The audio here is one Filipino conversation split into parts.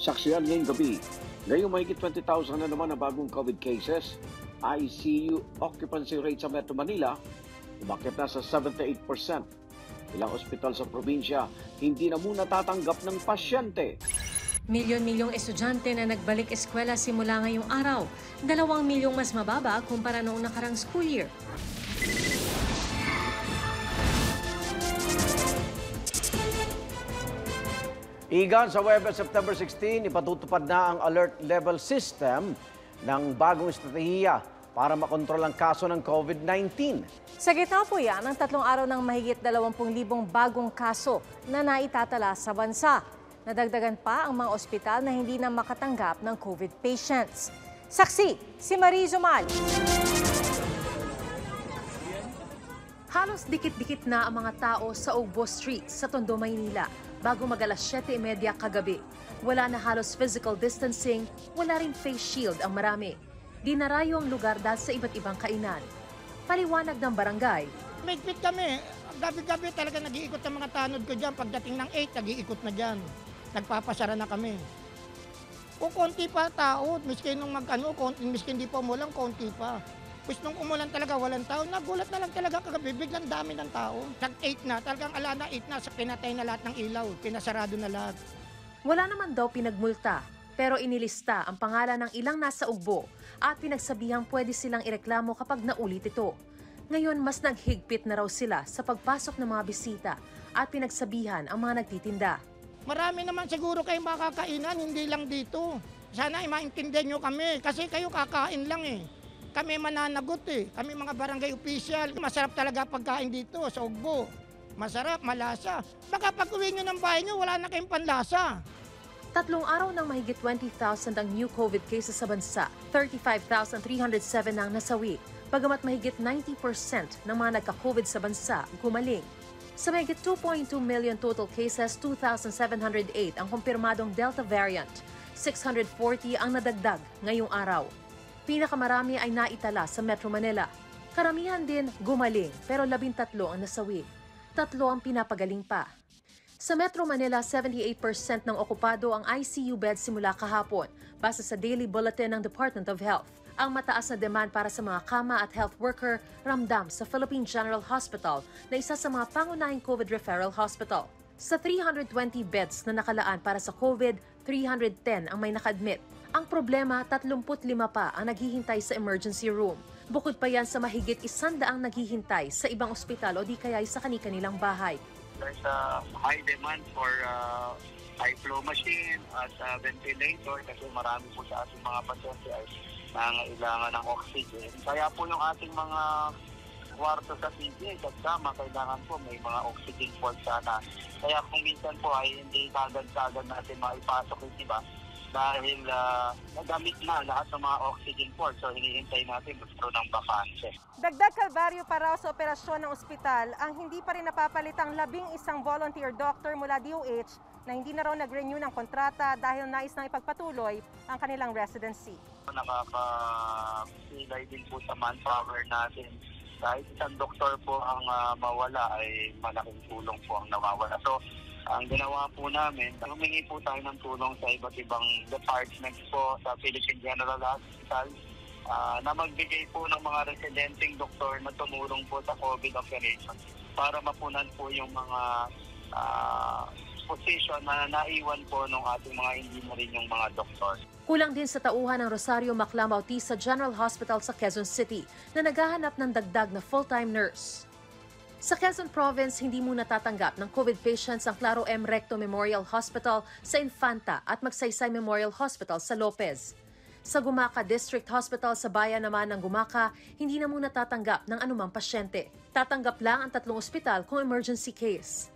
Saksiyan ngayong gabi, ngayong mahigit 20,000 na naman na bagong COVID cases, ICU occupancy rate sa Metro Manila umakit na sa 78%. Ilang ospital sa probinsya hindi na muna tatanggap ng pasyente. Milyon-milyong estudyante na nagbalik eskwela simula ngayong araw. Dalawang milyong mas mababa kumpara noong nakarang school year. Igan, sa Webes September 16, ipatutupad na ang alert level system ng bagong estratehiya para makontrol ang kaso ng COVID-19. Sa gitna po yan ng tatlong araw ng mahigit 20,000 bagong kaso na naitatala sa bansa. Nadagdagan pa ang mga ospital na hindi na makatanggap ng COVID patients. Saksi, si Marie Zumal. Halos dikit-dikit na ang mga tao sa Ugbo Street sa Tondo, Maynila bago mag alas 7.30 kagabi. Wala na halos physical distancing, wala rin face shield ang marami. Dinarayo ang lugar dahil sa iba't ibang kainan. Paliwanag ng barangay, Mahigpit kami. Gabi-gabi talaga nag-iikot ang mga tanod ko dyan. Pagdating ng 8, nag-iikot na dyan. Nagpapasara na kami. O konti pa tao, miskin nung mag-ano, miskin di pa umulan, konti pa. Tapos nung umulan talaga, walang tao. Nagulat na lang talaga kagabi, biglang dami ng tao. Nag 8 na, talagang ala na 8 na, sa pinatay na lahat ng ilaw, pinasarado na lahat. wala naman daw pinagmulta pero inilista ang pangalan ng ilang nasa ugbo at pinagsabihang pwede silang ireklamo kapag naulit ito. Ngayon, mas naghigpit na raw sila sa pagpasok ng mga bisita at pinagsabihan ang mga nagtitinda. Marami naman siguro kayong makakainan, hindi lang dito. Sana ay maintindihan nyo kami, kasi kayo kakain lang eh. Kami mananagot eh, kami mga barangay official. Masarap talaga pagkain dito sa Ugbo. Masarap, malasa. Baka pag uwi nyo ng bahay nyo, wala na kayong panlasa. Tatlong araw ng mahigit 20,000 ang new COVID cases sa bansa, 35,307 ang nasawi, bagamat mahigit 90% ng mga nagka-COVID sa bansa gumaling. Sa mahigit 2.2 million total cases, 2,708 ang kumpirmadong Delta variant, 640 ang nadagdag ngayong araw. Pinakamarami ay naitala sa Metro Manila. Karamihan din gumaling pero labintatlo ang nasawi. Tatlo ang pinapagaling pa. Sa Metro Manila, 78% ng okupado ang ICU bed simula kahapon, base sa Daily Bulletin ng Department of Health. Ang mataas na demand para sa mga kama at health worker ramdam sa Philippine General Hospital na isa sa mga pangunahing COVID referral hospital. Sa 320 beds na nakalaan para sa COVID, 310 ang may nakadmit. Ang problema, 35 pa ang naghihintay sa emergency room. Bukod pa yan sa mahigit isandaang naghihintay sa ibang ospital o di kaya sa kani-kanilang bahay. there's a high demand for uh, high flow machine at uh, ventilator kasi marami po sa ating mga pasyente ay nangailangan ng oxygen. Kaya po yung ating mga kwarto sa PGH at sama, kailangan po may mga oxygen port sana. Kaya kung minsan po ay hindi kagad-kagad natin maipasok yung iba dahil uh, nagamit na lahat ng mga oxygen port. So hinihintay natin gusto ng bakante. Dagdag kalbaryo para sa operasyon ng ospital ang hindi pa rin napapalitang labing isang volunteer doctor mula DOH na hindi na raw nag-renew ng kontrata dahil nais nang ipagpatuloy ang kanilang residency. Nakakapilay din po sa manpower natin. Kahit isang doktor po ang ah, mawala ay malaking tulong po ang nawawala. So, ang ginawa po namin, humingi po tayo ng tulong sa iba't ibang departments po sa Philippine General Hospital ah, na magbigay po ng mga residenteng doktor na tumulong po sa COVID operations para mapunan po yung mga ah, position na naiwan po ng ating mga hindi na rin yung mga doktor. Kulang din sa tauhan ng Rosario Maclam Bautista General Hospital sa Quezon City na naghahanap ng dagdag na full-time nurse. Sa Quezon Province, hindi muna tatanggap ng COVID patients ang Claro M. Recto Memorial Hospital sa Infanta at Magsaysay Memorial Hospital sa Lopez. Sa Gumaca District Hospital sa bayan naman ng Gumaca, hindi na muna tatanggap ng anumang pasyente. Tatanggap lang ang tatlong ospital kung emergency case.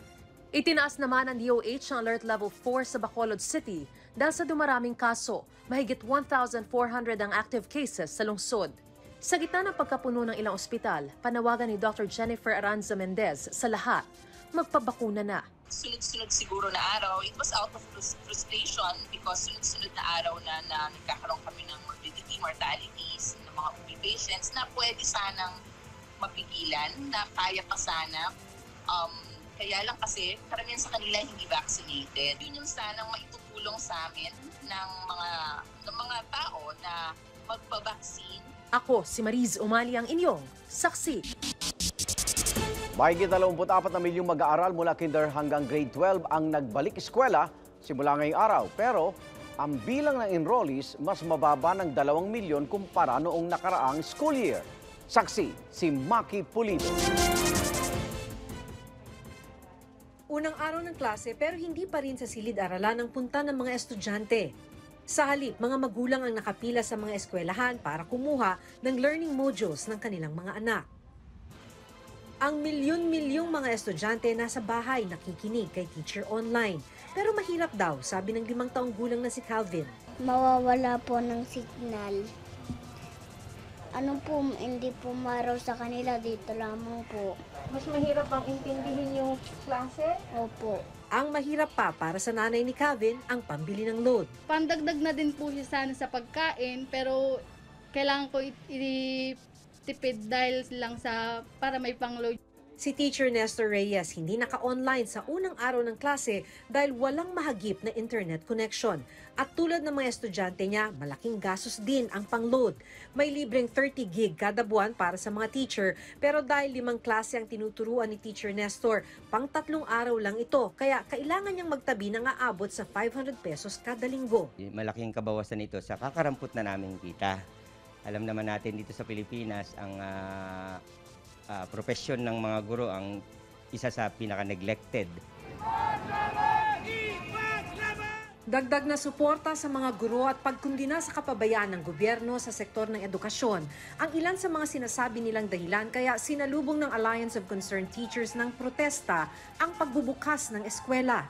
Itinaas naman ng DOH ang Alert Level 4 sa Bacolod City dahil sa dumaraming kaso, mahigit 1,400 ang active cases sa lungsod. Sa gitna ng pagkapuno ng ilang ospital, panawagan ni Dr. Jennifer Aranza Mendez sa lahat, magpabakuna na. sunod-sunod siguro na araw, it was out of frus- frustration because sunod-sunod na araw na, na nagkakaroon kami ng morbidity, mortalities ng mga OB patients na pwede sanang mapigilan, na kaya pa sana. Um, Kaya lang kasi karamihan sa kanila hindi vaccinated. Yun yung sanang maitutulong sa amin ng mga ng mga tao na magpa-vaccine Ako si Mariz Umali ang inyong saksi. Mahigit 24 na milyong mag-aaral mula kinder hanggang grade 12 ang nagbalik eskwela simula ngayong araw. Pero ang bilang ng enrollees mas mababa ng 2 milyon kumpara noong nakaraang school year. Saksi, si Maki Pulido. Unang araw ng klase pero hindi pa rin sa silid-aralan ang punta ng mga estudyante. Sa halip, mga magulang ang nakapila sa mga eskwelahan para kumuha ng learning modules ng kanilang mga anak. Ang milyon-milyong mga estudyante nasa bahay nakikinig kay teacher online. Pero mahirap daw, sabi ng limang taong gulang na si Calvin. mawawala po ng signal. Ano po, hindi po maraw sa kanila, dito lamang po. Mas mahirap bang intindihin yung klase? Opo. Ang mahirap pa para sa nanay ni Calvin ang pambili ng load. pandagdag na din po siya sana sa pagkain pero kailangan ko itipid dahil lang sa para may pangload Si Teacher Nestor Reyes hindi naka-online sa unang araw ng klase dahil walang mahagip na internet connection. At tulad ng mga estudyante niya, malaking gastos din ang pang-load. May libreng 30 gig kada buwan para sa mga teacher pero dahil limang klase ang tinuturuan ni Teacher Nestor, pang tatlong araw lang ito kaya kailangan niyang magtabi ng aabot sa 500 pesos kada linggo. malaking kabawasan ito sa kakarampot na naming kita. Alam naman natin dito sa Pilipinas, ang ah, ah, profesyon ng mga guro ang isa sa pinaka-neglected. Dagdag na suporta sa mga guro at pagkundina sa kapabayaan ng gobyerno sa sektor ng edukasyon ang ilan sa mga sinasabi nilang dahilan kaya sinalubong ng Alliance of Concerned Teachers ng protesta ang pagbubukas ng eskwela.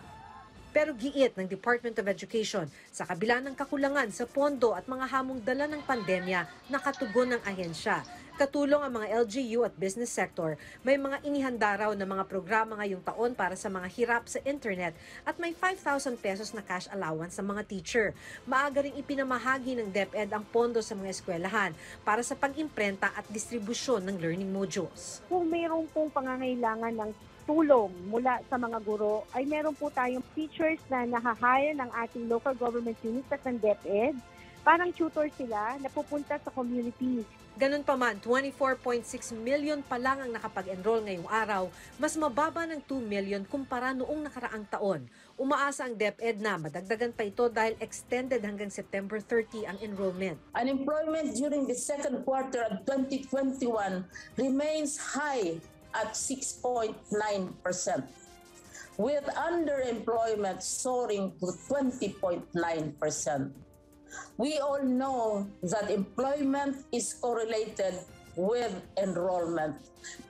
Pero giit ng Department of Education, sa kabila ng kakulangan sa pondo at mga hamong dala ng pandemya, nakatugon ng ahensya. Katulong ang mga LGU at business sector, may mga inihanda raw na mga programa ngayong taon para sa mga hirap sa internet at may 5,000 pesos na cash allowance sa mga teacher. Maaga ring ipinamahagi ng DepEd ang pondo sa mga eskwelahan para sa pag-imprenta at distribusyon ng learning modules. kung mayroon pong pangangailangan ng tulong mula sa mga guro, ay meron po tayong teachers na nahahire ng ating local government units at ng DepEd. Parang tutor sila na pupunta sa community. Ganun pa man, 24.6 million pa lang ang nakapag-enroll ngayong araw, mas mababa ng 2 million kumpara noong nakaraang taon. Umaasa ang DepEd na madagdagan pa ito dahil extended hanggang September 30 ang enrollment. Unemployment during the second quarter of 2021 remains high at 6.9%, with underemployment soaring to 20.9%. We all know that employment is correlated with enrollment.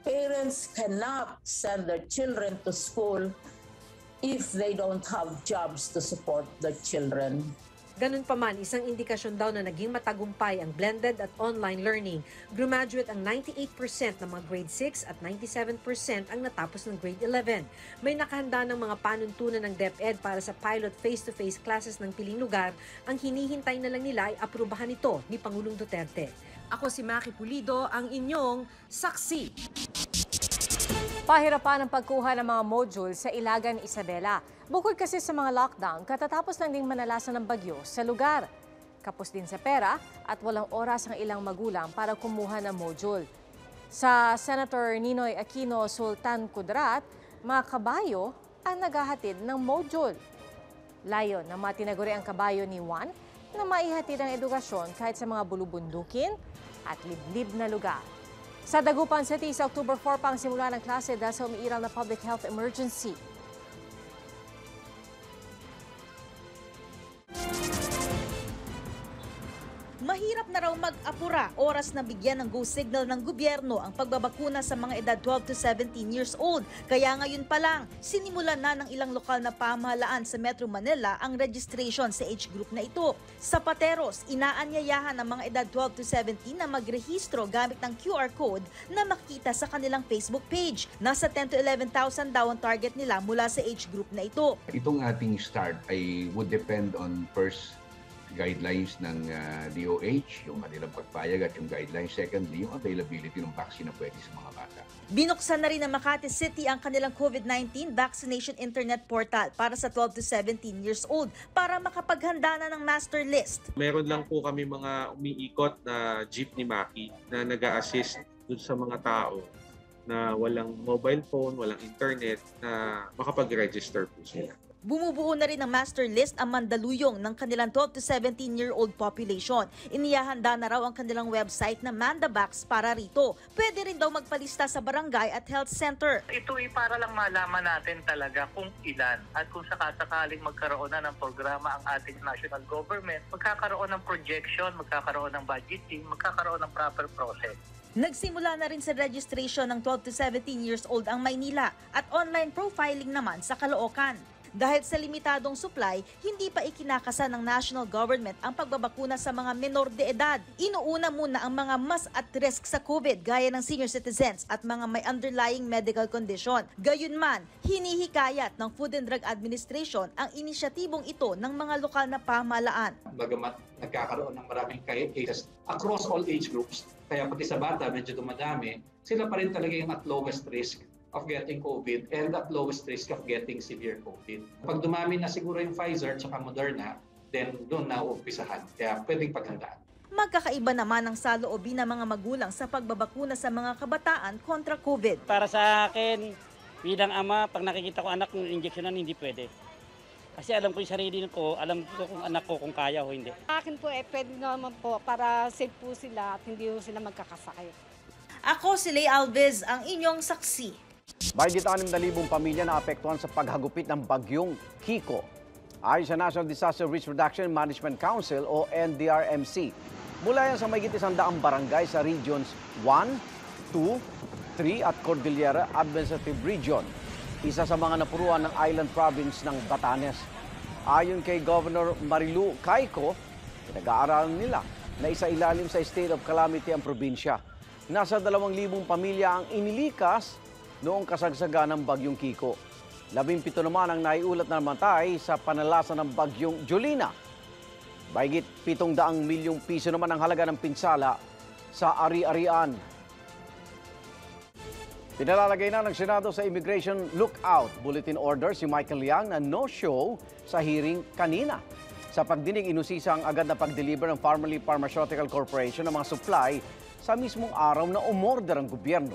Parents cannot send their children to school if they don't have jobs to support their children. Ganun pa man, isang indikasyon daw na naging matagumpay ang blended at online learning. Graduate ang 98% ng mga grade 6 at 97% ang natapos ng grade 11. May nakahanda ng mga panuntunan ng DepEd para sa pilot face-to-face classes ng piling lugar. Ang hinihintay na lang nila ay aprubahan ito ni Pangulong Duterte. Ako si Maki Pulido, ang inyong saksi. Pahirapan ang pagkuha ng mga module sa Ilagan Isabela. Bukod kasi sa mga lockdown, katatapos lang ding manalasan ng bagyo sa lugar. Kapos din sa pera at walang oras ang ilang magulang para kumuha ng module. Sa Senator Ninoy Aquino Sultan Kudrat, mga kabayo ang naghahatid ng module. Layon na matinaguri ang kabayo ni Juan na maihatid ang edukasyon kahit sa mga bulubundukin at liblib na lugar. Sa Dagupan City, sa October 4 pa ang simula ng klase dahil sa umiiral na public health emergency. Mahirap na raw mag-apura oras na bigyan ng go signal ng gobyerno ang pagbabakuna sa mga edad 12 to 17 years old. Kaya ngayon pa lang, sinimulan na ng ilang lokal na pamahalaan sa Metro Manila ang registration sa age group na ito. Sa Pateros, inaanyayahan ng mga edad 12 to 17 na magrehistro gamit ng QR code na makikita sa kanilang Facebook page. Nasa 10 to 11,000 daw ang target nila mula sa age group na ito. Itong ating start ay would depend on first guidelines ng ah, DOH, yung kanilang pagpayag at yung guidelines. Secondly, yung availability ng vaccine na pwede sa mga bata. Binuksan na rin ng Makati City ang kanilang COVID-19 vaccination internet portal para sa 12 to 17 years old para makapaghanda na ng master list. Meron lang po kami mga umiikot na jeepney Maki na nag assist dun sa mga tao na walang mobile phone, walang internet na makapag-register po sila. Bumubuo na rin ng master list ang Mandaluyong ng kanilang 12 to 17-year-old population. Iniyahanda na raw ang kanilang website na Mandabox para rito. Pwede rin daw magpalista sa barangay at health center. Ito ay para lang malaman natin talaga kung ilan at kung sakasakaling magkaroon na ng programa ang ating national government, magkakaroon ng projection, magkakaroon ng budgeting, magkakaroon ng proper process. Nagsimula na rin sa registration ng 12 to 17 years old ang Maynila at online profiling naman sa Caloocan. Dahil sa limitadong supply, hindi pa ikinakasa ng national government ang pagbabakuna sa mga menor de edad. Inuuna muna ang mga mas at risk sa COVID gaya ng senior citizens at mga may underlying medical condition. Gayunman, hinihikayat ng Food and Drug Administration ang inisyatibong ito ng mga lokal na pamahalaan. bagamat nagkakaroon ng maraming cases across all age groups, kaya pati sa bata medyo dumadami, sila pa rin talaga yung at lowest risk of getting COVID and at lowest risk of getting severe COVID. Pag dumami na siguro yung Pfizer at Moderna, then doon na uumpisahan. Kaya pwedeng paghandaan. Magkakaiba naman ang saloobin ng mga magulang sa pagbabakuna sa mga kabataan kontra COVID. Para sa akin, bilang ama, pag nakikita ko anak ng injeksyonan, hindi pwede. Kasi alam ko yung sarili ko, alam ko kung anak ko kung kaya o hindi. Sa akin po, eh, pwede naman po para safe po sila at hindi po sila magkakasakit. Ako si Lay Alves, ang inyong saksi. Mahigit 6,000 pamilya na apektuhan sa paghagupit ng bagyong Kiko. Ayon sa National Disaster Risk Reduction Management Council o NDRMC, mula yan sa mahigit isang daang barangay sa regions 1, 2, 3 at Cordillera Administrative Region. Isa sa mga napuruan ng island province ng Batanes. Ayon kay Governor Marilu Caico, pinag-aaralan nila na isa ilalim sa state of calamity ang probinsya. Nasa 2,000 pamilya ang inilikas noong kasagsaga ng Bagyong Kiko. Labimpito naman ang naiulat na namatay sa panalasa ng Bagyong Jolina. Bayigit 700 milyong piso naman ang halaga ng pinsala sa ari-arian. Pinalalagay na ng Senado sa Immigration Lookout Bulletin Order si Michael Liang na no-show sa hearing kanina. Sa pagdinig, inusisa ang agad na pag-deliver ng Pharmaly Pharmaceutical Corporation ng mga supply sa mismong araw na umorder ang gobyerno.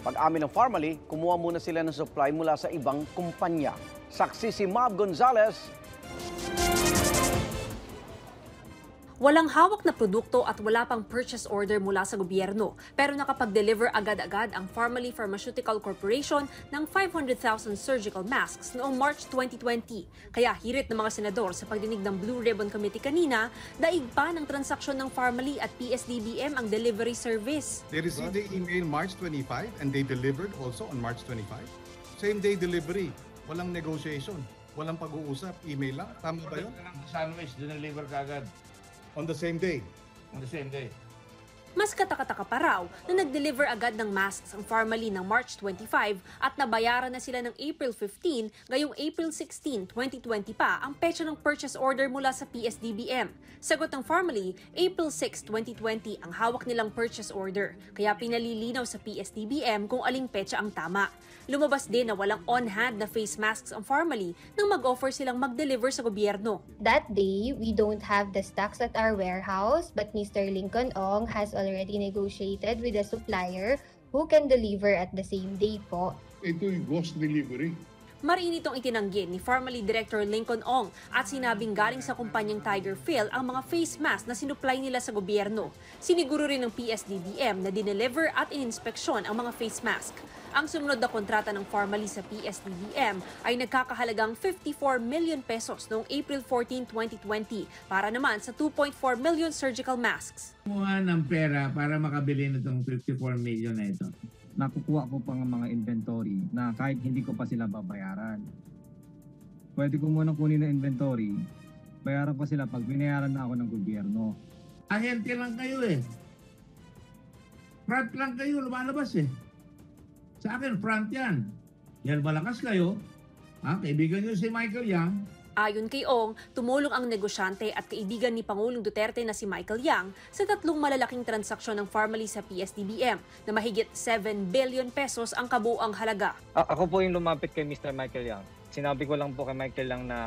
Pag-amin ng Pharmaly, kumuha muna sila ng supply mula sa ibang kumpanya. Saksi si Mab Gonzalez, Walang hawak na produkto at wala pang purchase order mula sa gobyerno, pero nakapag-deliver agad-agad ang Pharmaly Pharmaceutical Corporation ng 500,000 surgical masks noong March 2020. Kaya hirit ng mga senador sa pagdinig ng Blue Ribbon Committee kanina, daig pa ng transaksyon ng Pharmaly at PSDBM ang delivery service. They received the email March 25 and they delivered also on March 25. Same day delivery. Walang negotiation. Walang pag-uusap. Email lang. Tama ba yun? Sandwich, dineliver ka agad. On the same day. On the same day. Mas katakataka pa raw na nag-deliver agad ng masks ang Pharmaly ng March 25 at nabayaran na sila ng April 15 ngayong April 16, 2020 pa ang petsa ng purchase order mula sa PSDBM. Sagot ng Pharmaly, April 6, 2020 ang hawak nilang purchase order kaya pinalilinaw sa PSDBM kung aling petsa ang tama. Lumabas din na walang on-hand na face masks ang Pharmaly nang mag-offer silang mag-deliver sa gobyerno. That day, we don't have the stocks at our warehouse, but Mr. Lincoln Ong has already negotiated with a supplier who can deliver at the same day po. Ito yung ghost delivery. Marinitong itinanggi ni Pharmaly Director Lincoln Ong at sinabing galing sa kumpanyang Tiger Phil ang mga face mask na sinupply nila sa gobyerno. Siniguro rin ng PSDBM na dineliver at ininspeksyon ang mga face mask. Ang sumunod na kontrata ng Pharmaly sa PSDBM ay nagkakahalagang 54 million pesos noong April 14, 2020 para naman sa 2.4 million surgical masks. Kumuha ng pera para makabili na itong 54 million na ito. nakukuha ko pang mga inventory na kahit hindi ko pa sila babayaran. Pwede ko muna kunin ng inventory, bayaran ko sila pag binayaran na ako ng gobyerno. Ahente lang kayo eh. Front lang kayo, lumalabas eh. Sa akin, front yan. Yan malakas kayo. Ha? Kaibigan nyo si Michael Yang. Ayon kay Ong, tumulong ang negosyante at kaibigan ni Pangulong Duterte na si Michael Yang sa tatlong malalaking transaksyon ng Farmally sa PSDBM na mahigit 7 billion pesos ang kabuang halaga. A- ako po yung lumapit kay Mr. Michael Yang. Sinabi ko lang po kay Michael Yang na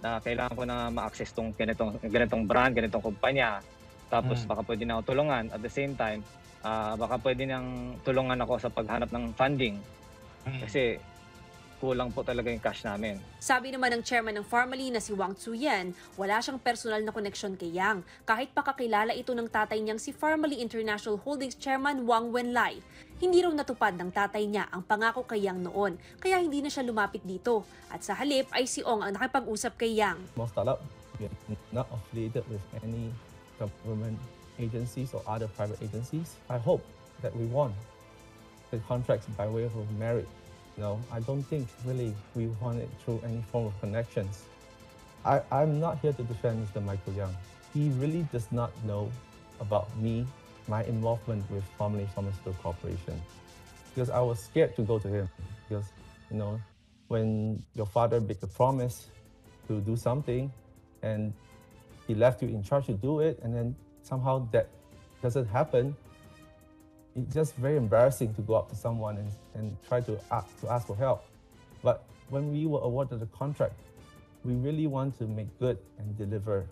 na kailangan ko na ma-access tong ganitong ganitong brand, ganitong kumpanya. Tapos Mm. baka pwede na ako tulungan at the same time, ah, baka pwede nang tulungan ako sa paghanap ng funding. Kasi kulang po talaga yung cash namin. Sabi naman ng chairman ng Farmally na si Wang Tzuyen, wala siyang personal na koneksyon kay Yang kahit pakakilala ito ng tatay niyang si Farmally International Holdings chairman Wang Wenlai. Hindi raw natupad ng tatay niya ang pangako kay Yang noon, kaya hindi na siya lumapit dito. At sa halip ay si Ong ang nakipag-usap kay Yang. More startup, we are not affiliated with any government agencies or other private agencies. I hope that we won the contracts by way of merit. No, I don't think really we won it through any form of connections. I, I'm not here to defend Mr. Michael Young. He really does not know about me, my involvement with Family Pharmaceutical Corporation. Because I was scared to go to him. Because, you know, when your father made a promise to do something and he left you in charge to do it and then somehow that doesn't happen it's just very embarrassing to go up to someone and, and try to ask, to ask for help but when we were awarded the contract we really want to make good and deliver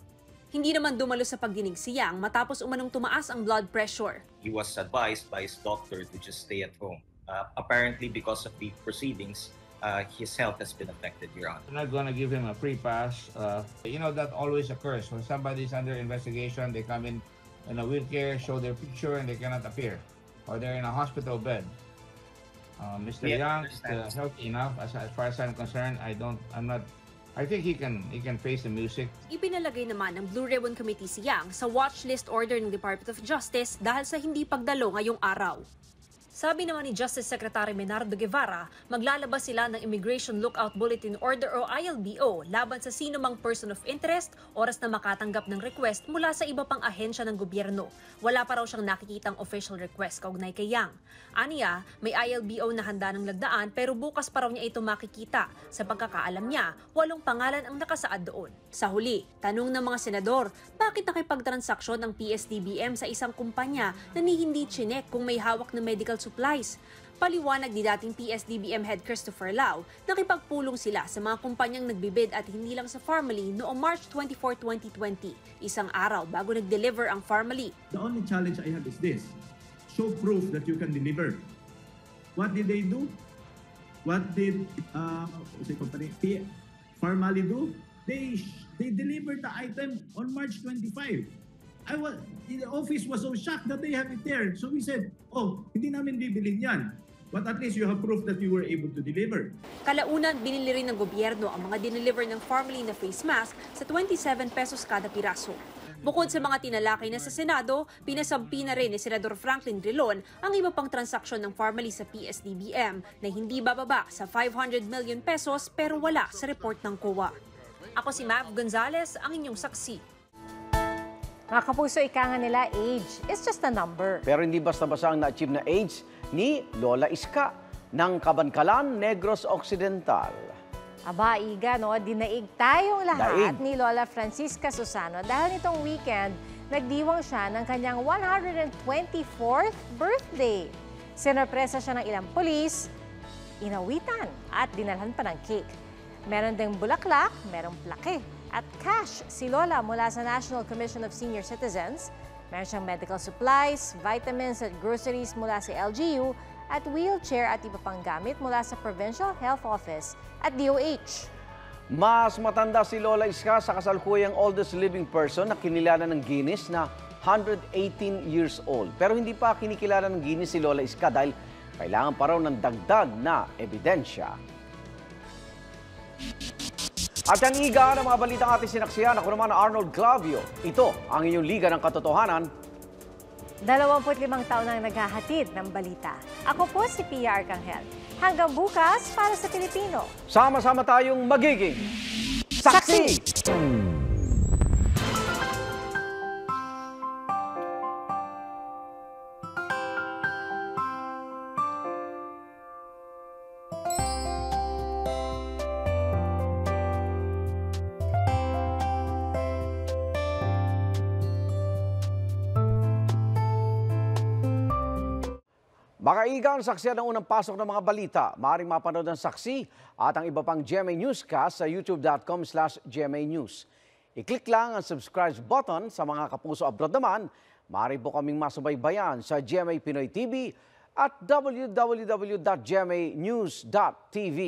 Hindi naman dumalo sa pagdinig si Yang matapos umanong tumaas ang blood pressure. he was advised by his doctor to just stay at home. Uh, apparently, because of the proceedings, uh, his health has been affected, Your Honor. I'm not going to give him a free pass. Uh, you know, that always occurs. When somebody's under investigation, they come in in a wheelchair, show their picture, and they cannot appear. Or they're in a hospital bed. Uh, Mr. Yeah, Young is uh, healthy enough. As, as far as I'm concerned, I don't, I'm not, I think he can, he can face the music. Ipinalagay naman ng Blue Ribbon Committee si Yang sa watch list order ng Department of Justice dahil sa hindi pagdalo ngayong araw. Sabi naman ni Justice Secretary Menardo Guevara, maglalabas sila ng Immigration Lookout Bulletin Order o ILBO laban sa sino mang person of interest oras na makatanggap ng request mula sa iba pang ahensya ng gobyerno. Wala pa raw siyang nakikitang official request kaugnay kay Yang. Aniya, may ILBO na handa ng lagdaan pero bukas pa raw niya ito makikita. Sa pagkakaalam niya, walong pangalan ang nakasaad doon. Sa huli, tanong ng mga senador, bakit nakipagtransaksyon ang PSDBM sa isang kumpanya na ni hindi chinek kung may hawak na medical supplies? Paliwanag ni dating PSDBM head Christopher Lau, nakipagpulong sila sa mga kumpanyang nagbibid at hindi lang sa Farmally noong March 24, 2020, isang araw bago nag-deliver ang Farmally. The only challenge I have is this. Show proof that you can deliver. What did they do? What did uh, company? P- Farmally do? They they delivered the item on March 25. I was the office was so shocked that they have it there. So we said, "Oh, hindi namin bibilin 'yan." But at least you have proof that you were able to deliver. Kalaunan, binili rin ng gobyerno ang mga dineliver ng Farmally na face mask sa 27 pesos kada piraso. Bukod sa mga tinalakay na sa Senado, pinasampi na rin ni Senador Franklin Drilon ang iba pang transaksyon ng Farmally sa PSDBM na hindi bababa sa 500 million pesos pero wala sa report ng COA. Ako si Mav Gonzalez, ang inyong saksi. Mga kapuso, ika nga nila, age is just a number. Pero hindi basta-basta ang na-achieve na age ni Lola Iska ng Kabankalan, Negros Occidental. Aba, Iga, no? Dinaig tayong lahat Daig. ni Lola Francisca Susano dahil nitong weekend, nagdiwang siya ng kanyang 124th birthday. Sinurpresa siya ng ilang polis, inawitan at dinalhan pa ng cake. Meron ding bulaklak, merong plake at cash si Lola mula sa National Commission of Senior Citizens. Meron siyang medical supplies, vitamins at groceries mula sa LGU at wheelchair at iba pang gamit mula sa Provincial Health Office at DOH. Mas matanda si Lola Iska sa kasalukuyang oldest living person na kinilala ng Guinness na 118 years old. Pero hindi pa kinikilala ng Guinness si Lola Iska dahil kailangan pa raw ng dagdag na ebidensya. At yan iga ng mga balitang ating sinaksiyan. Ako naman ang Arnold Clavio. Ito ang inyong Liga ng Katotohanan. 25 taon nang naghahatid ng balita. Ako po si Pia Arcangel. Hanggang bukas para sa Pilipino. Sama-sama tayong magiging saksi! Makaigang saksi ng unang pasok ng mga balita. Maaring mapanood ng saksi at ang iba pang GMA Newscast sa youtube.com slash GMA News. I-click lang ang subscribe button sa mga kapuso abroad naman. Maaari po kaming masubaybayan sa GMA Pinoy TV at www.gmanews.tv.